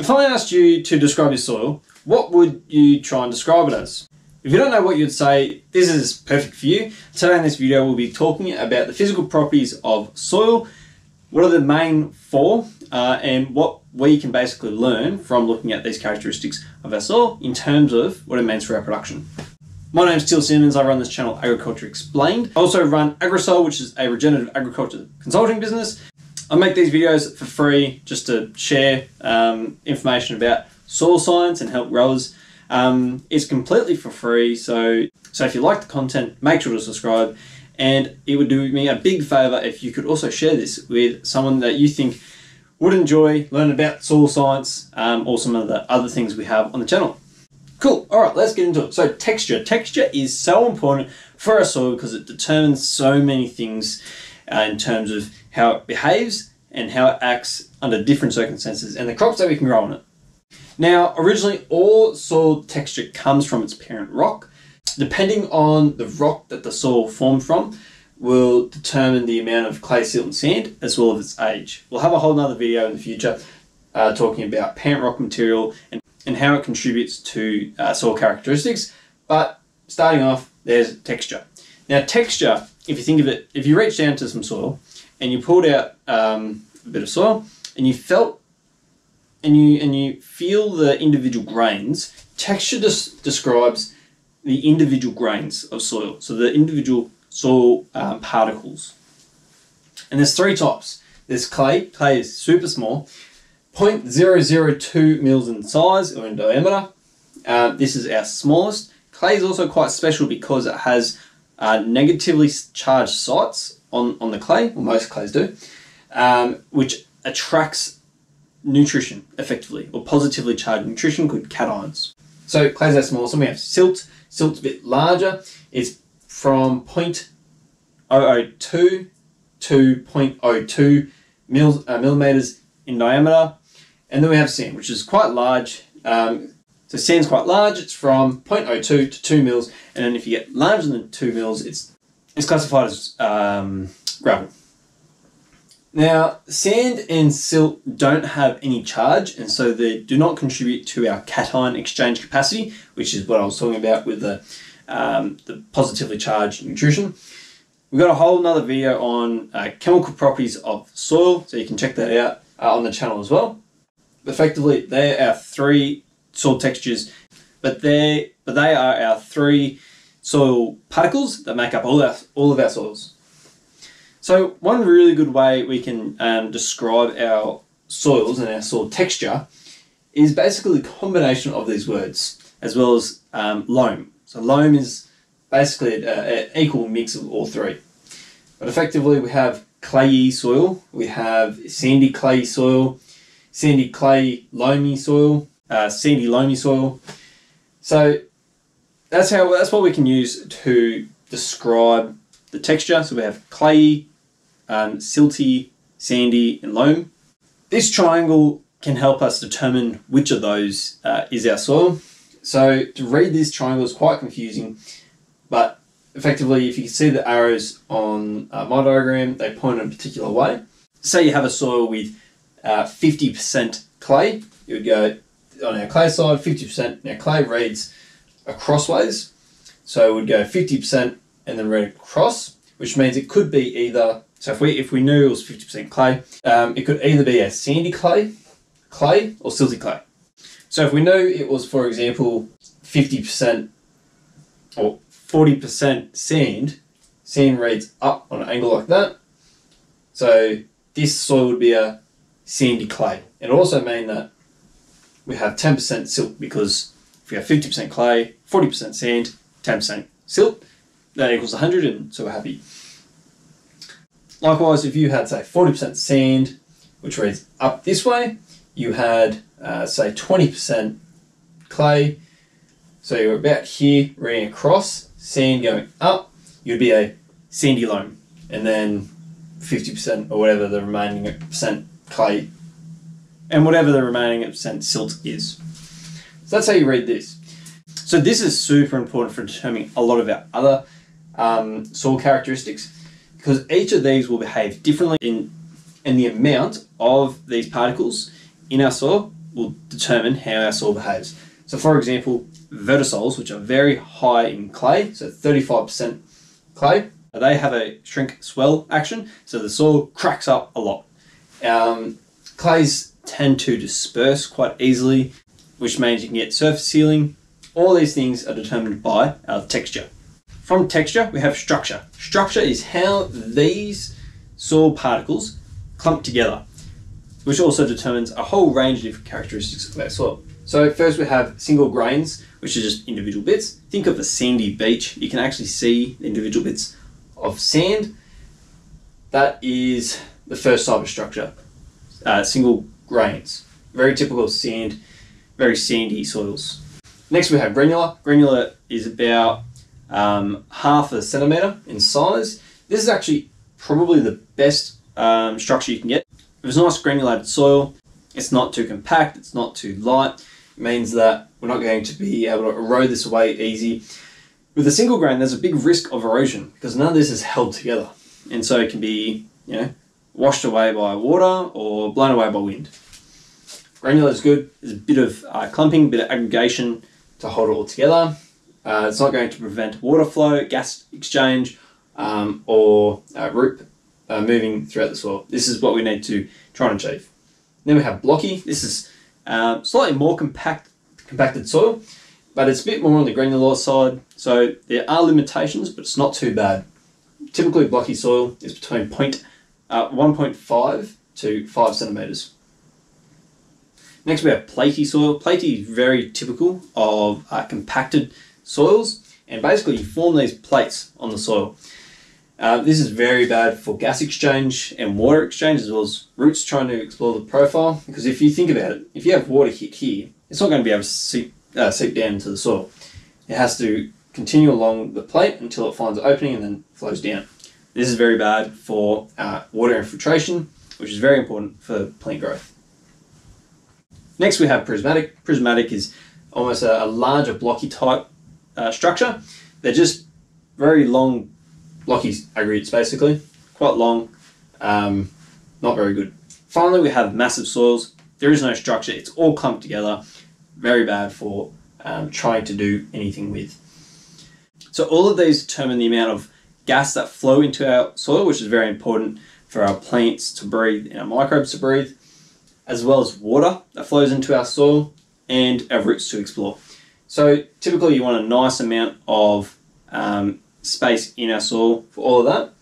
If I asked you to describe your soil, what would you try and describe it as? If you don't know what you'd say, this is perfect for you. Today in this video, we'll be talking about the physical properties of soil, what are the main four, uh, and what we can basically learn from looking at these characteristics of our soil in terms of what it means for our production. My name is Till Simmons. I run this channel, Agriculture Explained. I also run Agresol, which is a regenerative agriculture consulting business. I make these videos for free just to share um, information about soil science and help growers um, it's completely for free, so so if you like the content, make sure to subscribe. And it would do me a big favor if you could also share this with someone that you think would enjoy learning about soil science um, or some of the other things we have on the channel. Cool. All right, let's get into it. So texture. Texture is so important for our soil because it determines so many things uh, in terms of how it behaves and how it acts under different circumstances and the crops that we can grow on it. Now, originally, all soil texture comes from its parent rock. Depending on the rock that the soil formed from, will determine the amount of clay, silt, and sand, as well as its age. We'll have a whole other video in the future uh, talking about parent rock material and, and how it contributes to uh, soil characteristics. But starting off, there's texture. Now, texture, if you think of it, if you reach down to some soil and you pulled out um, a bit of soil and you felt and you and you feel the individual grains, texture just describes the individual grains of soil, so the individual soil um, particles. And there's three types. There's clay. Clay is super small, 0.002 mils in size or in diameter. Uh, this is our smallest. Clay is also quite special because it has uh, negatively charged sites on, on the clay, or most clays do, um, which attracts nutrition effectively, or positively charged nutrition called cations. So clays are small. So we have silt. Silt's a bit larger. It's from 0.002 to 0.02 mil, uh, millimeters in diameter. And then we have sand, which is quite large. Um, so sand's quite large. It's from 0.02 to 2 mils. And then if you get larger than 2 mils, it's, it's classified as um, gravel. Now, sand and silt don't have any charge, and so they do not contribute to our cation exchange capacity, which is what I was talking about with the, um, the positively charged nutrition. We've got a whole other video on uh, chemical properties of soil, so you can check that out uh, on the channel as well. Effectively, they're three soil textures, but they but they are our three soil particles that make up all our all of our soils. So one really good way we can um, describe our soils and our soil texture is basically the combination of these words as well as um, loam. So loam is basically an equal mix of all three. But effectively we have clayey soil, we have sandy clay soil, sandy clay loamy soil, uh, sandy loamy soil. So that's how that's what we can use to describe the texture. So we have clayey, um, silty, sandy, and loam. This triangle can help us determine which of those uh, is our soil. So to read this triangle is quite confusing, but effectively if you can see the arrows on uh, my diagram, they point in a particular way. Say you have a soil with 50% uh, clay, you would go on our clay side, 50%. Now clay reads crossways, so we would go 50% and then read across, which means it could be either so if we if we knew it was 50% clay, um, it could either be a sandy clay, clay, or silty clay. So if we knew it was, for example, 50% or 40% sand, sand reads up on an angle like that. So this soil would be a sandy clay. It also mean that we have 10% silt because if we have 50% clay, 40% sand, 10% silt, that equals 100 and so we're happy. Likewise, if you had, say, 40% sand, which reads up this way, you had, uh, say, 20% clay, so you're about here reading across, sand going up, you'd be a sandy loam, and then 50% or whatever the remaining percent clay, and whatever the remaining percent silt is. So that's how you read this. So this is super important for determining a lot of our other um, soil characteristics because each of these will behave differently in, in the amount of these particles in our soil will determine how our soil behaves. So, for example, vertisols, which are very high in clay, so 35% clay, they have a shrink swell action, so the soil cracks up a lot. Um, clays tend to disperse quite easily, which means you can get surface sealing. All these things are determined by our texture. From texture, we have structure. Structure is how these soil particles clump together, which also determines a whole range of different characteristics of our soil. So first we have single grains, which are just individual bits. Think of a sandy beach. You can actually see individual bits of sand. That is the first type of structure, uh, single grains. Very typical sand, very sandy soils. Next we have granular. Granular is about um, half a centimetre in size. This is actually probably the best um, structure you can get. It's nice granulated soil, it's not too compact, it's not too light, it means that we're not going to be able to erode this away easy. With a single grain, there's a big risk of erosion because none of this is held together. And so it can be, you know, washed away by water or blown away by wind. Granular is good. There's a bit of uh, clumping, a bit of aggregation to hold it all together. Uh, it's not going to prevent water flow, gas exchange, um, or uh, root uh, moving throughout the soil. This is what we need to try and achieve. Then we have blocky. This is uh, slightly more compact, compacted soil, but it's a bit more on the granular side. So there are limitations, but it's not too bad. Typically, blocky soil is between point, uh, 1.5 to 5 centimeters. Next, we have platy soil. Platy is very typical of uh, compacted soils, and basically you form these plates on the soil. Uh, this is very bad for gas exchange and water exchange as well as roots trying to explore the profile. Because if you think about it, if you have water hit here, it's not going to be able to seep, uh, seep down into the soil. It has to continue along the plate until it finds an opening and then flows down. This is very bad for uh, water infiltration, which is very important for plant growth. Next we have prismatic. Prismatic is almost a, a larger blocky type uh, structure. They're just very long blocky aggregates basically, quite long, um, not very good. Finally, we have massive soils. There is no structure, it's all clumped together, very bad for um, trying to do anything with. So, all of these determine the amount of gas that flow into our soil, which is very important for our plants to breathe and our microbes to breathe, as well as water that flows into our soil and our roots to explore. So, typically, you want a nice amount of um, space in our soil for all of that.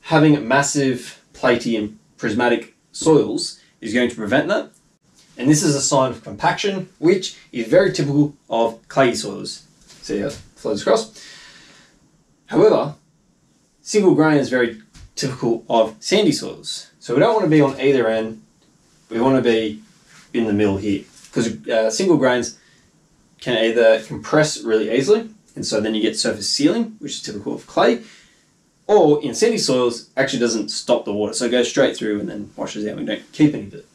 Having massive platy and prismatic soils is going to prevent that. And this is a sign of compaction, which is very typical of clayey soils. See how it flows across? However, single grain is very typical of sandy soils. So we don't want to be on either end. We want to be in the middle here because uh, single grains can either compress really easily and so then you get surface sealing, which is typical of clay, or in sandy soils, actually doesn't stop the water, so it goes straight through and then washes out. We don't keep any of it.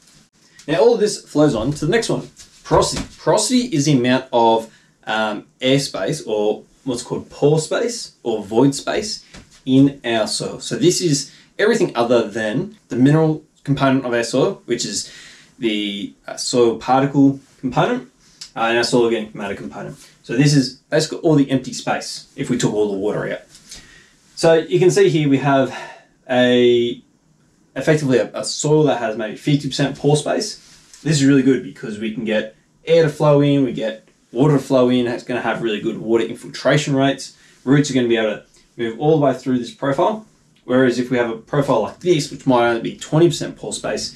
Now all of this flows on to the next one, porosity. Porosity is the amount of um, airspace or what's called pore space or void space in our soil. So this is everything other than the mineral component of our soil, which is the uh, soil particle component, uh, and our soil organic matter component. So this is basically all the empty space if we took all the water out. So you can see here we have a effectively a, a soil that has maybe 50% pore space. This is really good because we can get air to flow in, we get water to flow in, it's going to have really good water infiltration rates. Roots are going to be able to move all the way through this profile. Whereas if we have a profile like this, which might only be 20% pore space,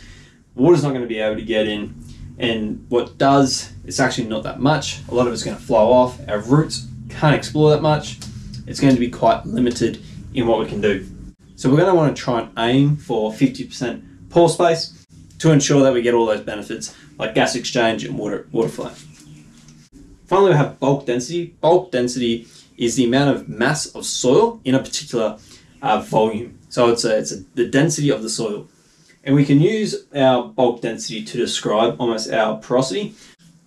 water's not going to be able to get in and what does, it's actually not that much. A lot of it's going to flow off. Our roots can't explore that much. It's going to be quite limited in what we can do. So we're going to want to try and aim for 50% pore space to ensure that we get all those benefits like gas exchange and water, water flow. Finally, we have bulk density. Bulk density is the amount of mass of soil in a particular uh, volume. So it's, a, it's a, the density of the soil. And we can use our bulk density to describe almost our porosity.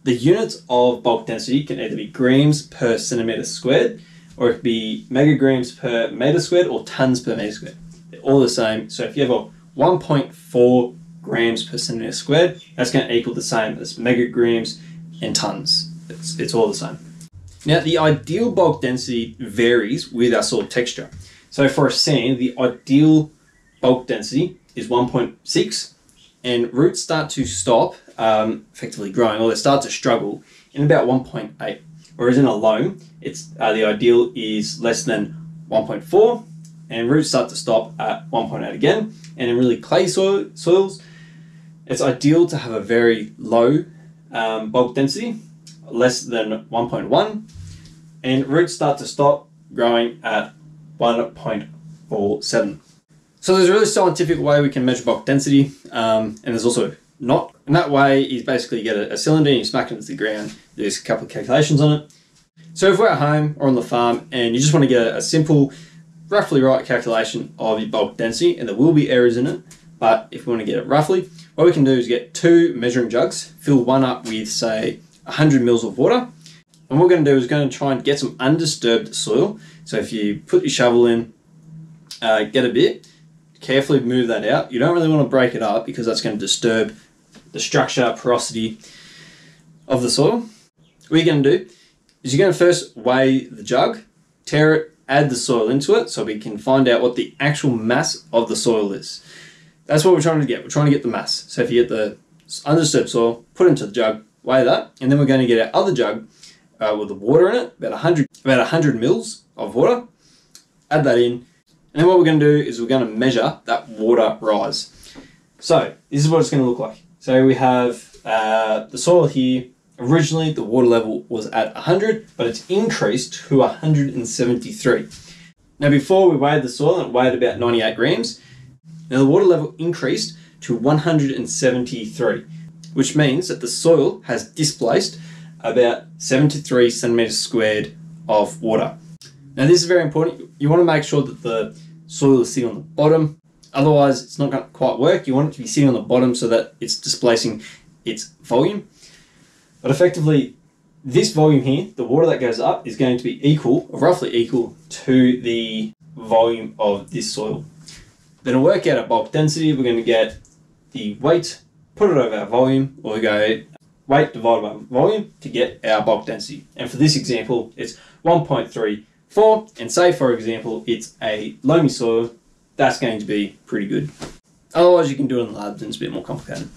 The units of bulk density can either be grams per centimeter squared, or it could be megagrams per meter squared, or tons per meter squared. They're all the same. So if you have a 1.4 grams per centimeter squared, that's going to equal the same as megagrams and tons. It's, it's all the same. Now, the ideal bulk density varies with our soil texture. So for a sand, the ideal bulk density is 1.6, and roots start to stop um, effectively growing, or they start to struggle in about 1.8. Whereas in a loam, it's uh, the ideal is less than 1.4, and roots start to stop at 1.8 again. And in really clay soil, soils, it's ideal to have a very low um, bulk density, less than 1.1, and roots start to stop growing at 1.47. So there's a really scientific way we can measure bulk density, um, and there's also not. And that way is basically you get a, a cylinder and you smack it into the ground. There's a couple of calculations on it. So if we're at home or on the farm and you just want to get a, a simple, roughly right calculation of your bulk density, and there will be errors in it, but if we want to get it roughly, what we can do is get two measuring jugs, fill one up with say 100 mils of water, and what we're going to do is going to try and get some undisturbed soil. So if you put your shovel in, uh, get a bit, carefully move that out. You don't really want to break it up because that's going to disturb the structure, porosity of the soil. What you're going to do is you're going to first weigh the jug, tear it, add the soil into it so we can find out what the actual mass of the soil is. That's what we're trying to get. We're trying to get the mass. So if you get the undisturbed soil, put it into the jug, weigh that, and then we're going to get our other jug uh, with the water in it, about 100, about 100 mils of water, add that in, and then what we're going to do is we're going to measure that water rise. So this is what it's going to look like. So we have uh, the soil here. Originally, the water level was at 100, but it's increased to 173. Now, before we weighed the soil, it weighed about 98 grams. Now, the water level increased to 173, which means that the soil has displaced about 73 centimeters squared of water. Now, this is very important. You want to make sure that the soil is sitting on the bottom. Otherwise, it's not going to quite work. You want it to be sitting on the bottom so that it's displacing its volume. But effectively, this volume here, the water that goes up, is going to be equal, or roughly equal, to the volume of this soil. Then to work out our bulk density, we're going to get the weight, put it over our volume, or we go weight divided by volume to get our bulk density. And for this example, it's 1.34. And say, for example, it's a loamy soil, that's going to be pretty good. Otherwise, you can do it in the labs and it's a bit more complicated.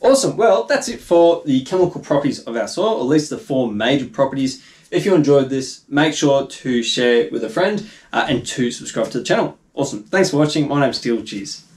Awesome. Well, that's it for the chemical properties of our soil, at least the four major properties. If you enjoyed this, make sure to share with a friend uh, and to subscribe to the channel. Awesome. Thanks for watching. My name's Steel. Cheers.